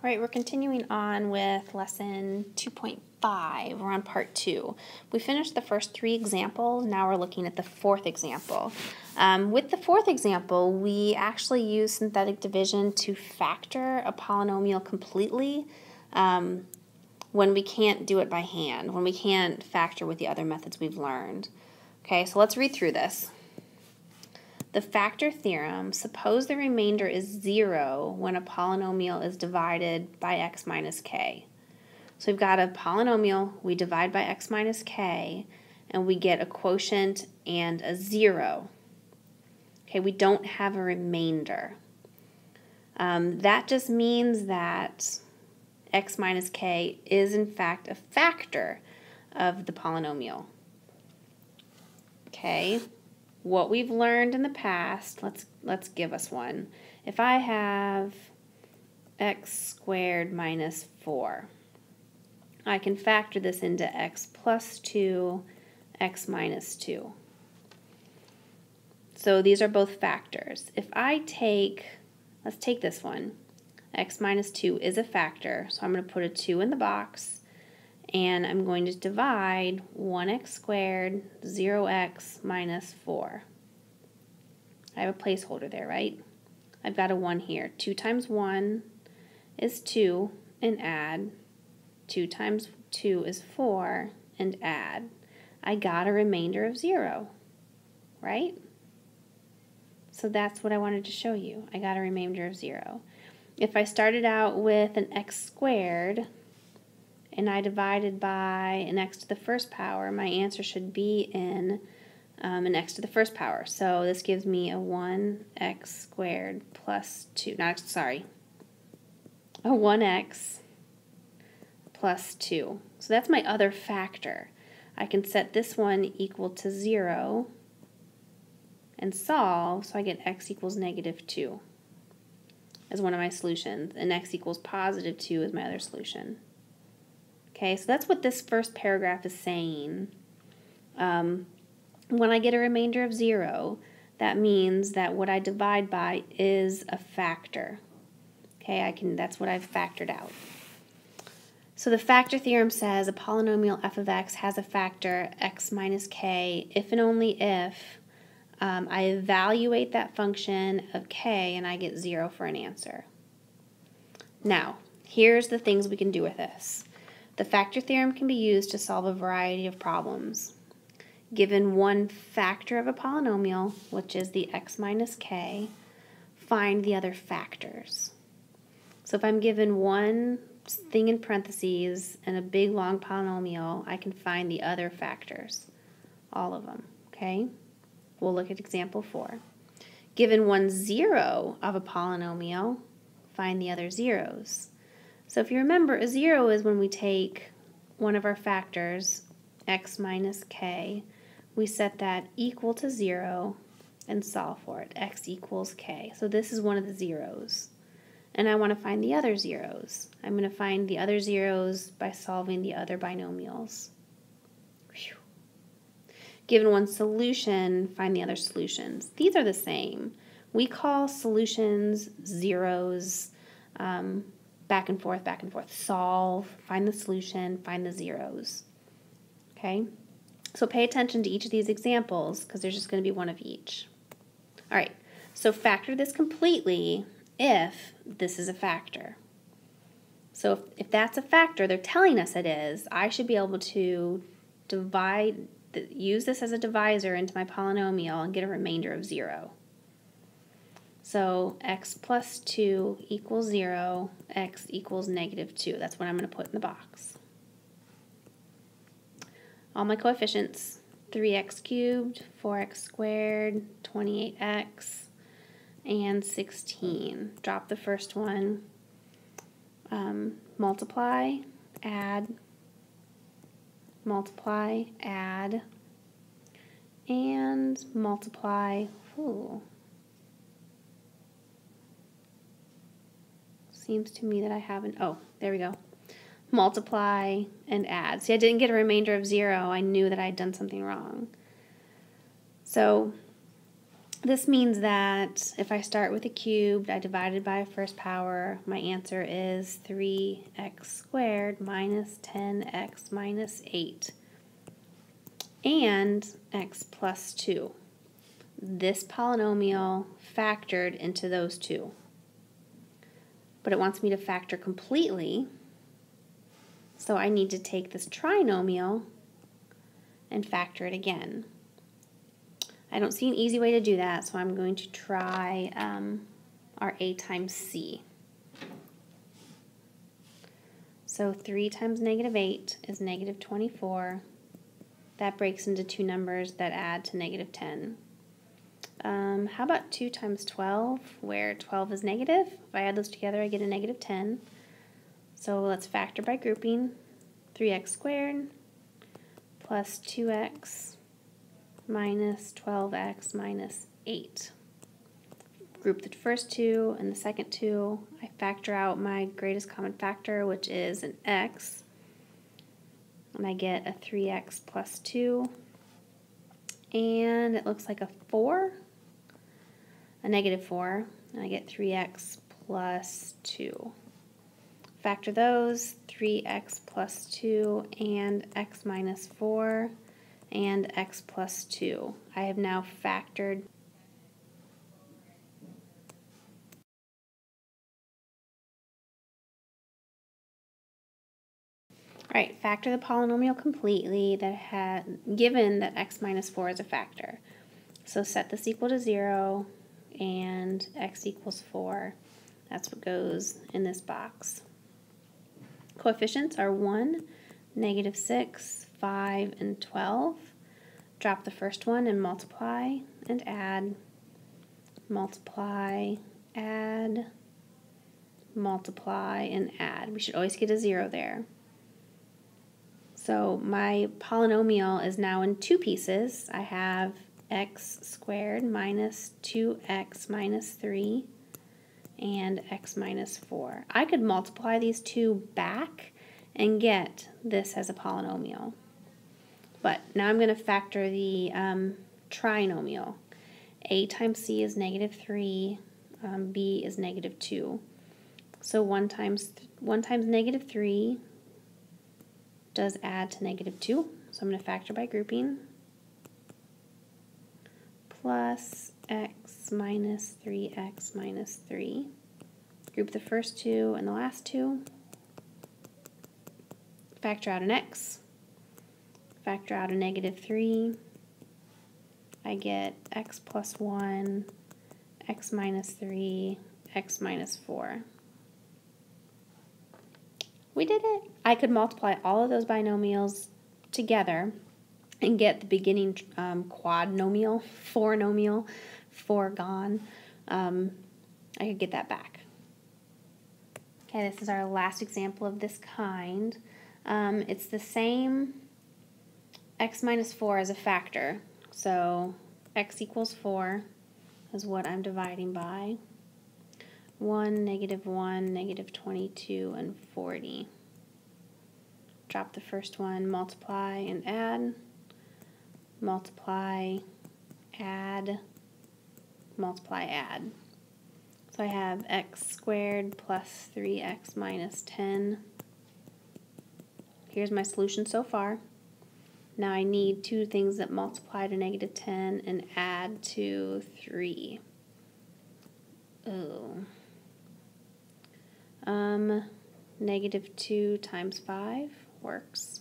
All right, we're continuing on with lesson 2.5. We're on part two. We finished the first three examples. Now we're looking at the fourth example. Um, with the fourth example, we actually use synthetic division to factor a polynomial completely um, when we can't do it by hand, when we can't factor with the other methods we've learned. Okay, so let's read through this. The factor theorem, suppose the remainder is 0 when a polynomial is divided by x minus k. So we've got a polynomial, we divide by x minus k, and we get a quotient and a 0. Okay, we don't have a remainder. Um, that just means that x minus k is in fact a factor of the polynomial. Okay, what we've learned in the past, let's let's give us one. If I have x squared minus 4, I can factor this into x plus 2, x minus 2. So these are both factors. If I take, let's take this one, x minus 2 is a factor, so I'm going to put a 2 in the box and I'm going to divide 1x squared 0x minus 4. I have a placeholder there, right? I've got a 1 here. 2 times 1 is 2 and add. 2 times 2 is 4 and add. I got a remainder of 0, right? So that's what I wanted to show you. I got a remainder of 0. If I started out with an x squared, and I divided by an x to the first power, my answer should be in um, an x to the first power. So this gives me a 1x squared plus 2, not, sorry, a 1x plus 2. So that's my other factor. I can set this one equal to 0 and solve, so I get x equals negative 2 as one of my solutions, and x equals positive 2 is my other solution. Okay, so that's what this first paragraph is saying. Um, when I get a remainder of 0, that means that what I divide by is a factor. Okay, I can that's what I've factored out. So the factor theorem says a polynomial f of x has a factor x minus k if and only if um, I evaluate that function of k and I get 0 for an answer. Now, here's the things we can do with this. The factor theorem can be used to solve a variety of problems. Given one factor of a polynomial, which is the x minus k, find the other factors. So if I'm given one thing in parentheses and a big long polynomial, I can find the other factors, all of them, okay? We'll look at example four. Given one zero of a polynomial, find the other zeros. So if you remember, a zero is when we take one of our factors, x minus k, we set that equal to zero and solve for it, x equals k. So this is one of the zeros. And I want to find the other zeros. I'm going to find the other zeros by solving the other binomials. Whew. Given one solution, find the other solutions. These are the same. We call solutions zeros. Um, back and forth, back and forth. Solve, find the solution, find the zeros. Okay? So pay attention to each of these examples because there's just going to be one of each. All right, so factor this completely if this is a factor. So if, if that's a factor, they're telling us it is, I should be able to divide, use this as a divisor into my polynomial and get a remainder of 0. So x plus 2 equals 0, x equals negative 2. That's what I'm going to put in the box. All my coefficients, 3x cubed, 4x squared, 28x, and 16. Drop the first one. Um, multiply, add, multiply, add, and multiply. Ooh. Seems to me that I haven't, oh, there we go. Multiply and add. See, I didn't get a remainder of zero. I knew that I had done something wrong. So This means that if I start with a cubed, I divide it by a first power, my answer is 3x squared minus 10x minus 8 and x plus 2. This polynomial factored into those two. But it wants me to factor completely, so I need to take this trinomial and factor it again. I don't see an easy way to do that, so I'm going to try um, our a times c. So 3 times negative 8 is negative 24. That breaks into two numbers that add to negative 10. Um, how about 2 times 12, where 12 is negative? If I add those together, I get a negative 10. So let's factor by grouping. 3x squared plus 2x minus 12x minus 8. Group the first two and the second two. I factor out my greatest common factor, which is an x. And I get a 3x plus 2. And it looks like a 4, a negative 4. And I get 3x plus 2. Factor those, 3x plus 2 and x minus 4 and x plus 2. I have now factored All right, factor the polynomial completely that had given that x minus 4 is a factor. So set this equal to 0 and x equals 4. That's what goes in this box. Coefficients are 1, negative 6, 5, and 12. Drop the first one and multiply and add, multiply, add, multiply, and add. We should always get a 0 there. So my polynomial is now in two pieces. I have x squared minus 2x minus 3 and x minus 4. I could multiply these two back and get this as a polynomial. But now I'm going to factor the um, trinomial. a times c is negative 3, um, b is negative 2. So 1 times, 1 times negative 3 does add to negative 2. So I'm going to factor by grouping. Plus x minus 3x minus 3. Group the first two and the last two. Factor out an x. Factor out a negative 3. I get x plus 1, x minus 3, x minus 4. We did it. I could multiply all of those binomials together and get the beginning um, quadnomial, fournomial, foregone. Um, I could get that back. Okay, this is our last example of this kind. Um, it's the same x minus 4 as a factor. So x equals 4 is what I'm dividing by. 1, negative 1, negative 22, and 40. Drop the first one, multiply and add, multiply, add, multiply, add. So I have x squared plus 3x minus 10 Here's my solution so far. Now I need two things that multiply to negative 10 and add to 3. Oh. Um, negative 2 times 5 works.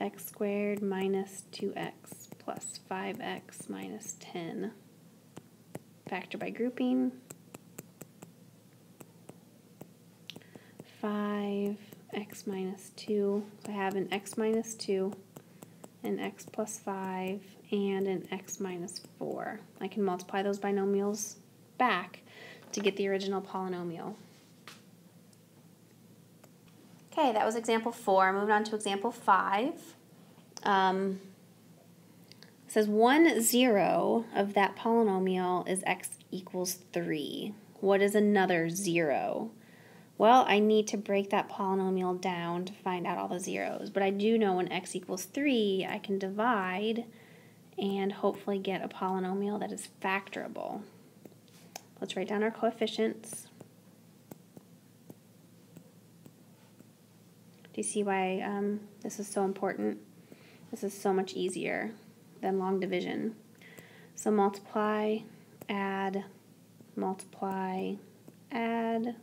X squared minus 2x plus 5x minus 10. Factor by grouping. 5 x minus 2. So I have an x minus 2, an x plus 5, and an x minus 4. I can multiply those binomials back to get the original polynomial. Okay, that was example 4. Moving on to example 5. Um, says 1 0 of that polynomial is x equals 3. What is another 0? Well, I need to break that polynomial down to find out all the zeros, but I do know when x equals 3, I can divide and hopefully get a polynomial that is factorable. Let's write down our coefficients. You see why um, this is so important? This is so much easier than long division. So multiply, add, multiply, add,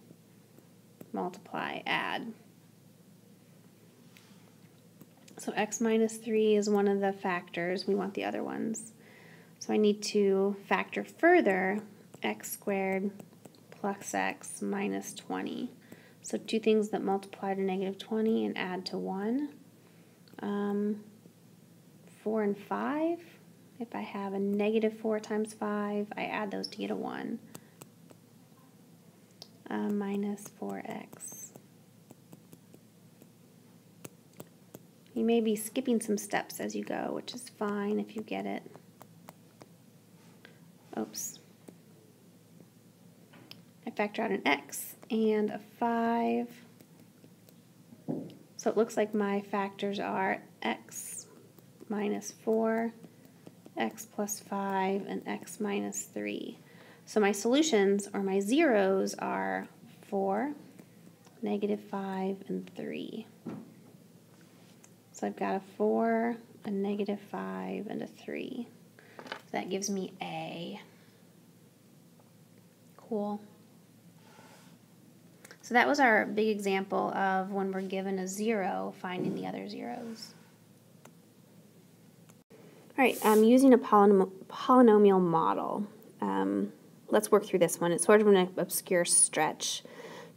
multiply, add. So x minus 3 is one of the factors. We want the other ones. So I need to factor further x squared plus x minus 20. So two things that multiply to negative 20 and add to 1. Um, 4 and 5. If I have a negative 4 times 5, I add those to get a 1. Uh, minus 4x. You may be skipping some steps as you go, which is fine if you get it. Oops. Factor out an x and a 5. So it looks like my factors are x minus 4, x plus 5, and x minus 3. So my solutions, or my zeros, are 4, negative 5, and 3. So I've got a 4, a negative 5, and a 3. So that gives me A. Cool. So that was our big example of when we're given a 0, finding the other zeros. All right, I'm using a polynom polynomial model. Um, let's work through this one. It's sort of an obscure stretch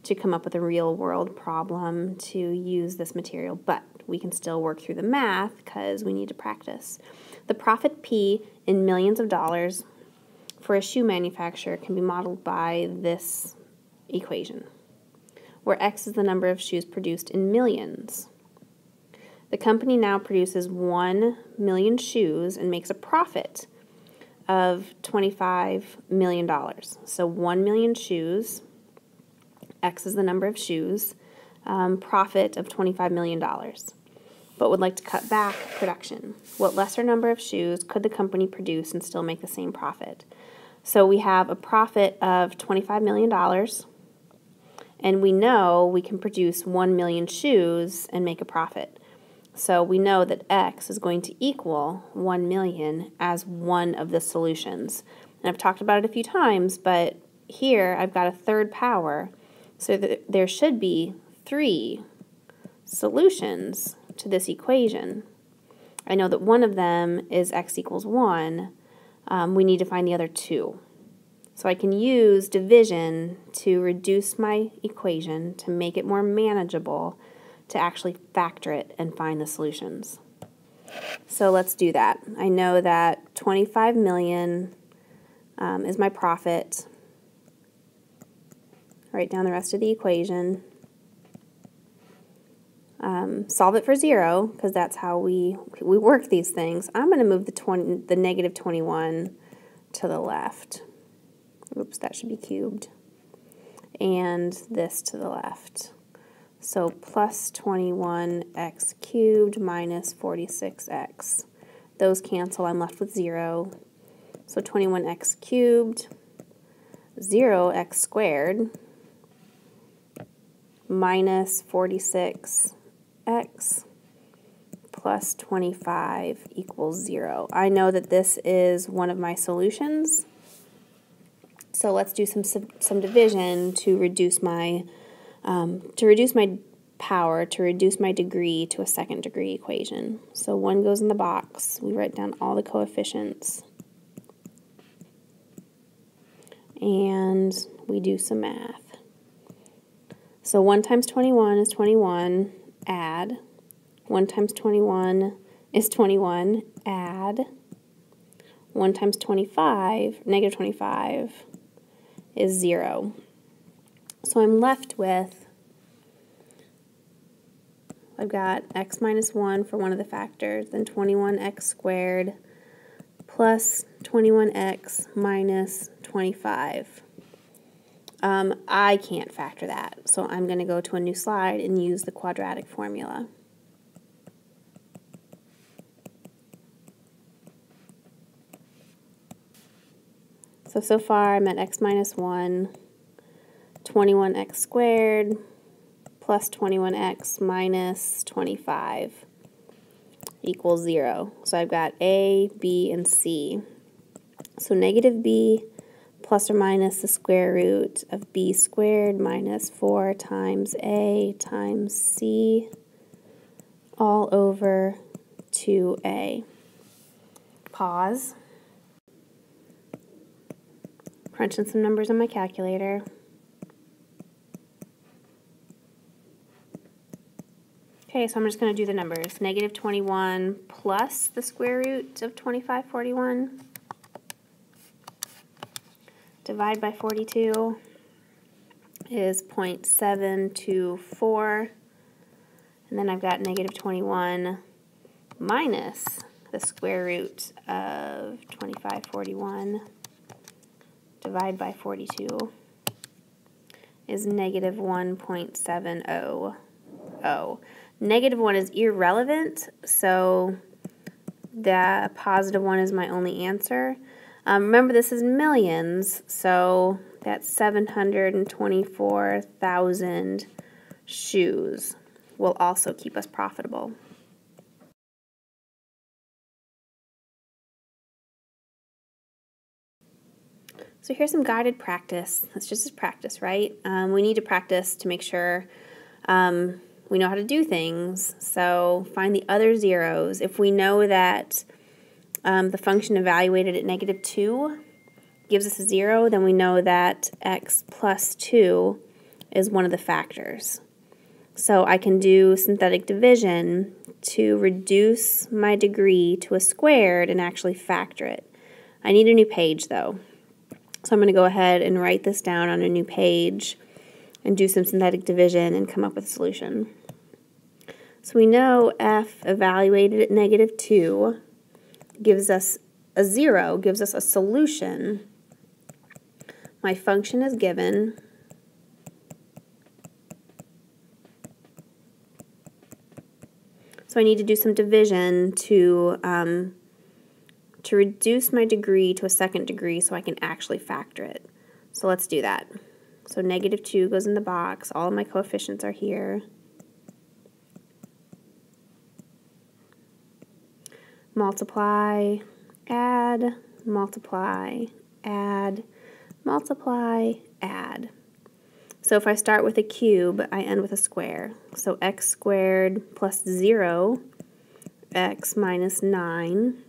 to come up with a real world problem to use this material, but we can still work through the math because we need to practice. The profit P in millions of dollars for a shoe manufacturer can be modeled by this equation, where X is the number of shoes produced in millions. The company now produces 1 million shoes and makes a profit of $25 million. So 1 million shoes, X is the number of shoes, um, profit of $25 million, but would like to cut back production. What lesser number of shoes could the company produce and still make the same profit? So we have a profit of $25 million, and we know we can produce 1 million shoes and make a profit. So we know that x is going to equal 1 million as one of the solutions. And I've talked about it a few times, but here I've got a third power, so that there should be three solutions to this equation. I know that one of them is x equals 1. Um, we need to find the other two. So I can use division to reduce my equation to make it more manageable to actually factor it and find the solutions. So let's do that. I know that 25 million um, is my profit. Write down the rest of the equation. Um, solve it for zero because that's how we we work these things. I'm going to move the 20, the negative 21 to the left. Oops, that should be cubed. And this to the left. So plus 21x cubed minus 46x. Those cancel, I'm left with 0. So 21x cubed, 0x squared, minus 46x plus 25 equals 0. I know that this is one of my solutions. So let's do some, some division to reduce my um, to reduce my power, to reduce my degree to a second degree equation. So 1 goes in the box. We write down all the coefficients. And we do some math. So 1 times 21 is 21, add. 1 times 21 is 21, add. 1 times 25, negative 25, is 0. So I'm left with, I've got x minus 1 for one of the factors, then 21x squared plus 21x minus 25. Um, I can't factor that, so I'm going to go to a new slide and use the quadratic formula. So, so far I'm at x minus 1, 21x squared plus 21x minus 25 equals 0. So I've got a, b, and c. So negative b plus or minus the square root of b squared minus 4 times a times c all over 2a. Pause. Crunching some numbers on my calculator. Okay, so I'm just going to do the numbers. Negative 21 plus the square root of 2541 divide by 42 is 0.724. And then I've got negative 21 minus the square root of 2541 divide by 42 is negative 1.700. Negative 1 is irrelevant, so the positive 1 is my only answer. Um, remember, this is millions, so that's 724,000 shoes will also keep us profitable. So here's some guided practice. That's just practice, right? Um, we need to practice to make sure um, we know how to do things. So find the other zeros. If we know that um, the function evaluated at negative 2 gives us a 0, then we know that x plus 2 is one of the factors. So I can do synthetic division to reduce my degree to a squared and actually factor it. I need a new page though. So I'm going to go ahead and write this down on a new page and do some synthetic division and come up with a solution. So we know f evaluated at negative 2 gives us a 0, gives us a solution. My function is given. So I need to do some division to, um, to reduce my degree to a second degree so I can actually factor it. So let's do that. So negative 2 goes in the box. All of my coefficients are here. multiply, add, multiply, add, multiply, add. So if I start with a cube, I end with a square. So x squared plus 0, x minus 9.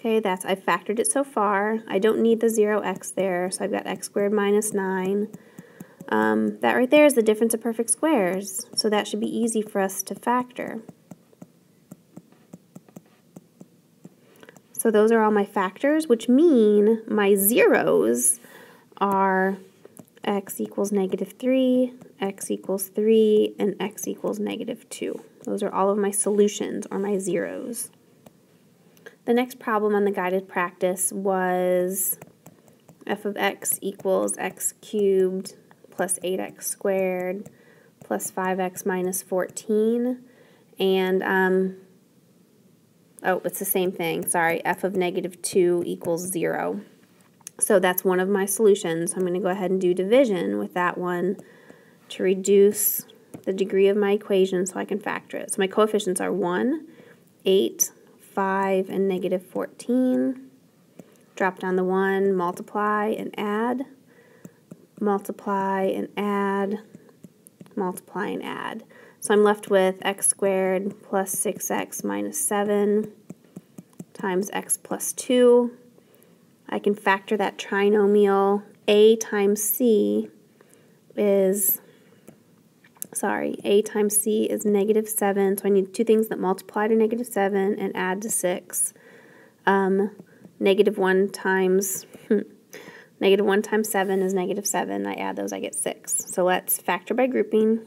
Okay, that's, I've factored it so far. I don't need the 0x there, so I've got x squared minus 9. Um, that right there is the difference of perfect squares, so that should be easy for us to factor. So those are all my factors, which mean my zeros are x equals negative 3, x equals 3, and x equals negative 2. Those are all of my solutions, or my zeros. The next problem on the guided practice was f of x equals x cubed plus 8x squared plus 5x minus 14. And, um, oh, it's the same thing. Sorry, f of negative 2 equals 0. So that's one of my solutions. I'm going to go ahead and do division with that one to reduce the degree of my equation so I can factor it. So my coefficients are 1, 8, 5, and negative 14. Drop down the 1, multiply, and add multiply and add, multiply and add. So I'm left with x squared plus 6x minus 7 times x plus 2. I can factor that trinomial. a times c is, sorry, a times c is negative 7. So I need two things that multiply to negative 7 and add to 6. Um, negative 1 times, hmm, Negative 1 times 7 is negative 7. I add those, I get 6. So let's factor by grouping.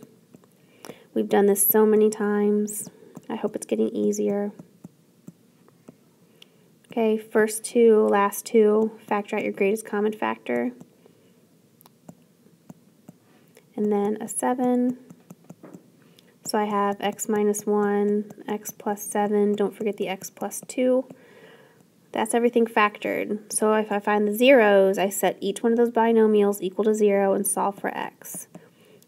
We've done this so many times. I hope it's getting easier. Okay, first two, last two, factor out your greatest common factor. And then a 7. So I have x minus 1, x plus 7. Don't forget the x plus 2. That's everything factored. So if I find the zeros, I set each one of those binomials equal to 0 and solve for x.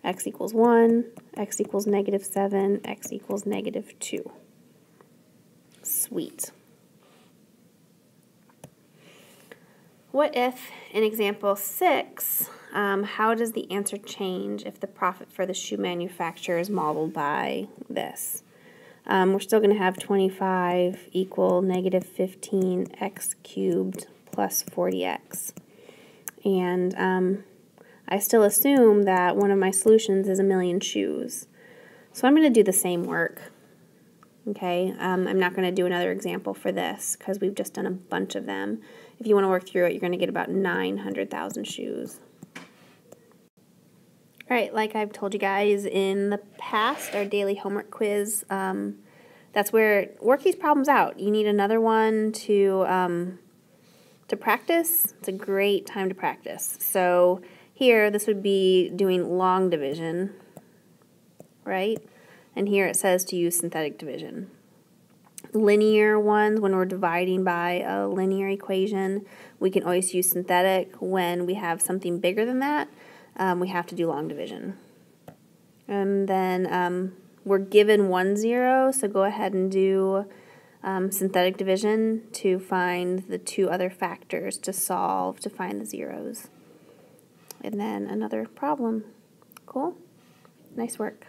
x equals 1, x equals negative 7, x equals negative 2. Sweet. What if, in example 6, um, how does the answer change if the profit for the shoe manufacturer is modeled by this? Um, we're still going to have 25 equal negative 15x cubed plus 40x. And um, I still assume that one of my solutions is a million shoes. So I'm going to do the same work. Okay, um, I'm not going to do another example for this because we've just done a bunch of them. If you want to work through it, you're going to get about 900,000 shoes. All right, like I've told you guys in the past, our daily homework quiz, um, that's where work these problems out. You need another one to um, to practice. It's a great time to practice. So here, this would be doing long division, right? And here it says to use synthetic division. Linear ones, when we're dividing by a linear equation, we can always use synthetic. When we have something bigger than that, um, we have to do long division. And then um, we're given one zero, so go ahead and do um, synthetic division to find the two other factors to solve to find the zeros. And then another problem. Cool? Nice work.